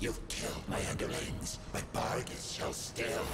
You've killed my underlings, but Bargus shall still.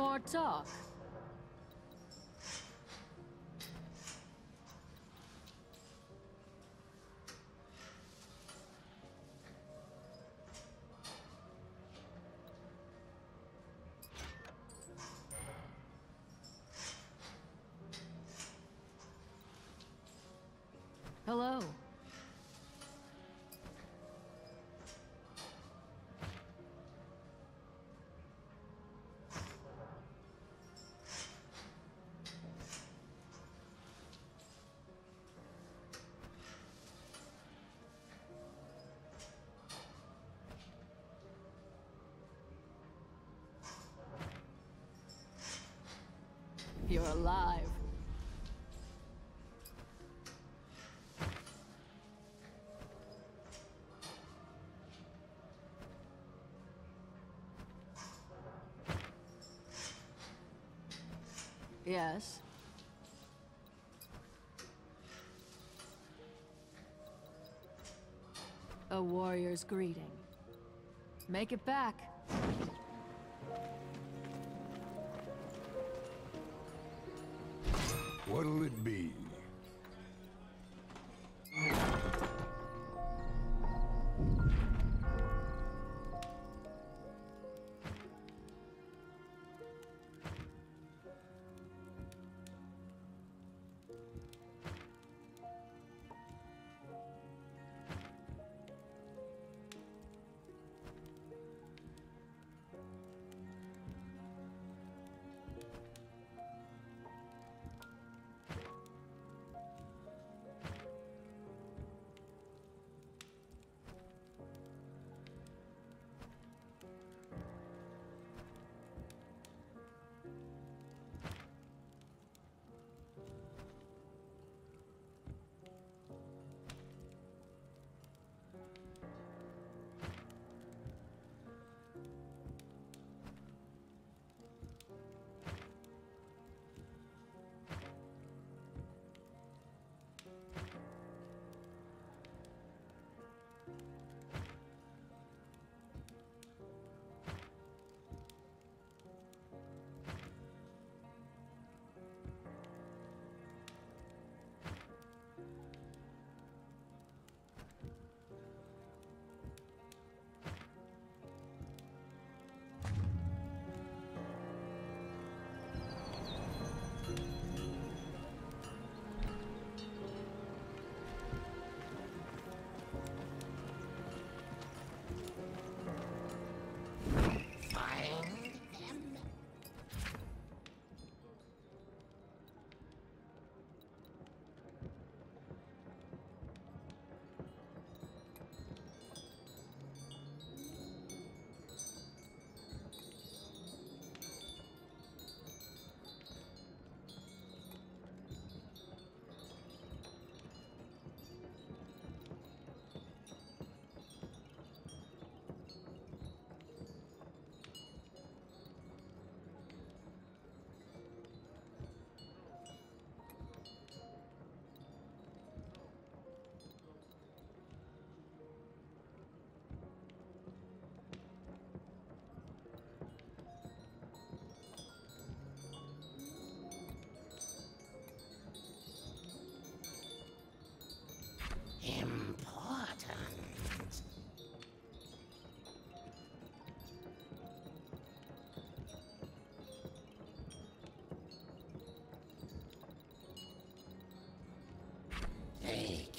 More talk. You're alive. Yes. A warrior's greeting. Make it back. What'll it be? They